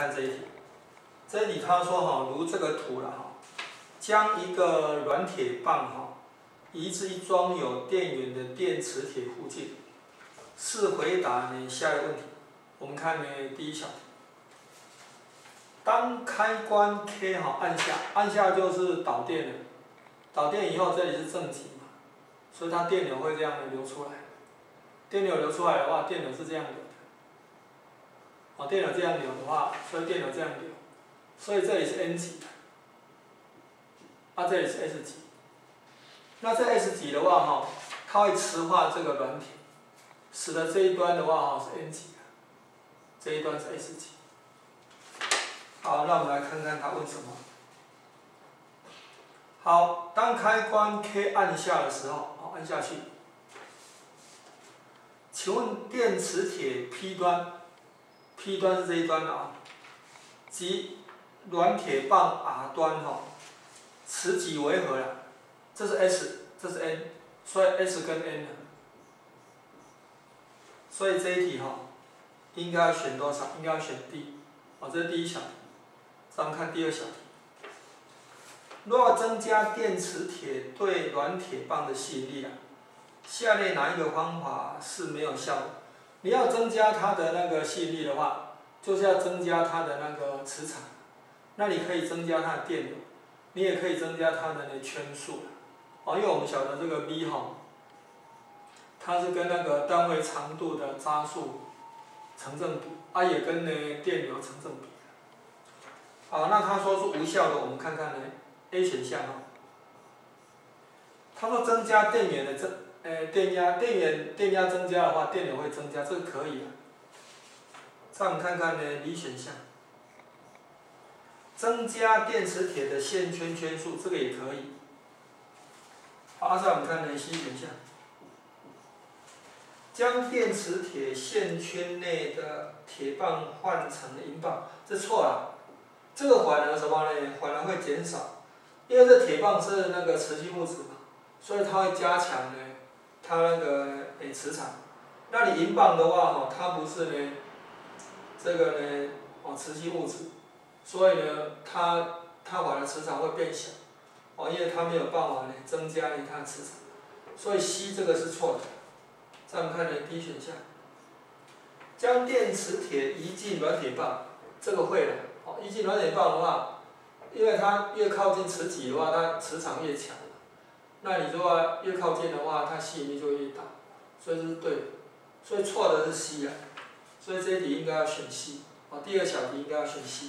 看这一题，这一题他说哈，如这个图了哈，将一个软铁棒哈移至一装有电源的电磁铁附近，是回答你下一个问题。我们看呢第一小题，当开关 K 哈按下，按下就是导电了，导电以后这里是正极嘛，所以它电流会这样流出来，电流流出来的话，电流是这样的。哦，电流这样流的话，所以电流这样流，所以这里是 N 极，啊这里是 S 极，那在 S 极的话哈，它会磁化这个软铁，使得这一端的话哈是 N 极。这一端是 S 级。好，那我们来看看它问什么。好，当开关 K 按下的时候，好按下去。请问电磁铁 P 端，P 端是这一端的啊，即软铁棒 R 端哈，磁极为何呀？这是 S，这是 N，所以 S 跟 N 呢？所以这一题哈。应该要选多少？应该要选 D，哦，这是第一小题。咱们看第二小题。若增加电磁铁对软铁棒的吸引力啊，下列哪一个方法是没有效的？你要增加它的那个吸引力的话，就是要增加它的那个磁场。那你可以增加它的电流，你也可以增加它的那圈数哦，因为我们晓得这个 V 哈，它是跟那个单位长度的差数。成正比，啊也跟呢电流成正比。好，那他说是无效的，我们看看呢 A 选项哈。他说增加电源的增，呃电压电源电压增加的话，电流会增加，这个可以啊。再我们看看呢 B 选项，增加电磁铁的线圈圈数，这个也可以。好，再我们看呢 C 选项。将电磁铁线圈内的铁棒换成银棒，这错了。这个反而什么呢？反而会减少，因为这铁棒是那个磁性物质嘛，所以它会加强呢，它那个诶磁场。那你银棒的话哈，它不是呢，这个呢哦磁性物质，所以呢它它反而磁场会变小，哦因为它没有办法呢增加呢它的磁场，所以 C 这个是错的。再看呢，D 选项，将电磁铁移进软铁棒，这个会的。哦，移进软铁棒的话，因为它越靠近磁极的话，它磁场越强。那你说越靠近的话，它吸引力就越大，所以这是对的。所以错的是 C 啊，所以这一题应该要选 C。啊，第二小题应该要选 C。